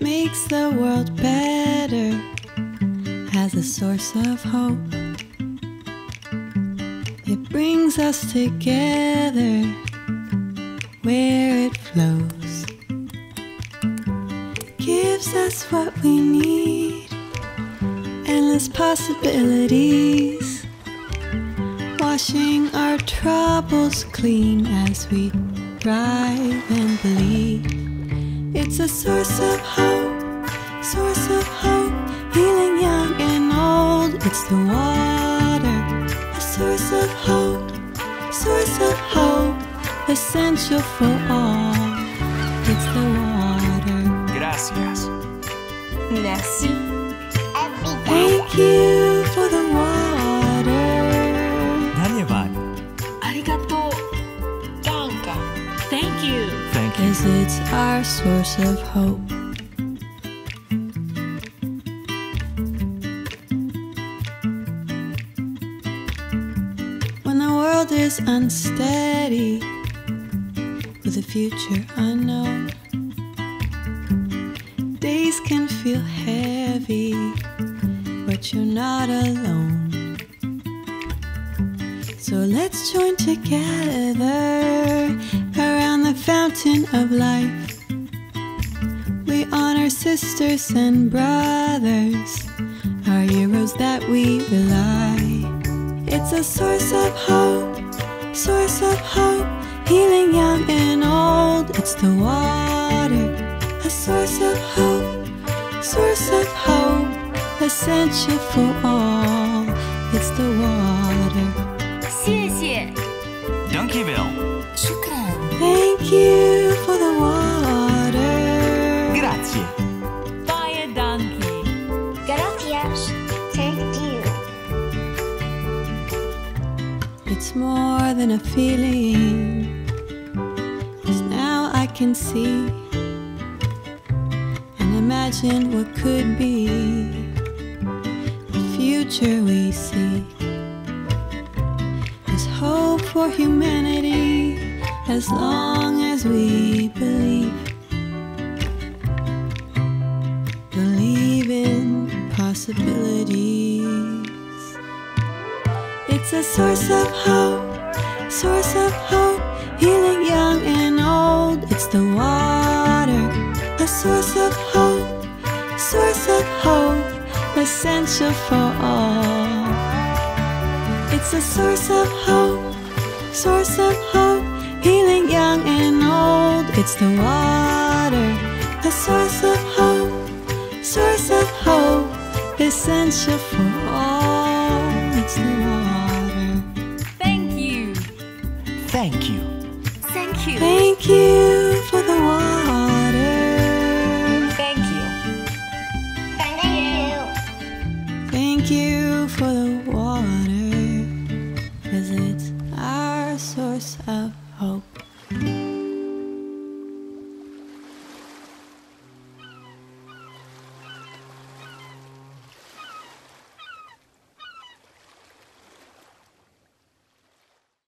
makes the world better has a source of hope. It brings us together where it flows, gives us what we need, endless possibilities, washing our troubles clean as we drive and believe. It's a source of hope, source of hope, healing young and old. It's the water, a source of hope, source of hope, essential for all. It's the water. Gracias. Merci. Thank you our source of hope. When the world is unsteady, with a future unknown, days can feel heavy, but you're not alone. So let's join together fountain of life. We honor sisters and brothers, our heroes that we rely. It's a source of hope, source of hope, healing young and old. It's the water, a source of hope, source of hope, essential for all. It's the water. It's more than a feeling. 'Cause now I can see and imagine what could be the future we seek. There's hope for humanity as long as we believe. Believe in possibilities. It's a source of hope, source of hope, healing young and old. It's the water, a source of hope, source of hope, essential for all. It's a source of hope, source of hope, healing young and old. It's the water, a source of hope, source of hope, essential for all. It's the water. Thank you. Thank you. Thank you for the water. Thank you. Thank you. Thank you for the water. Cause it's our source of hope.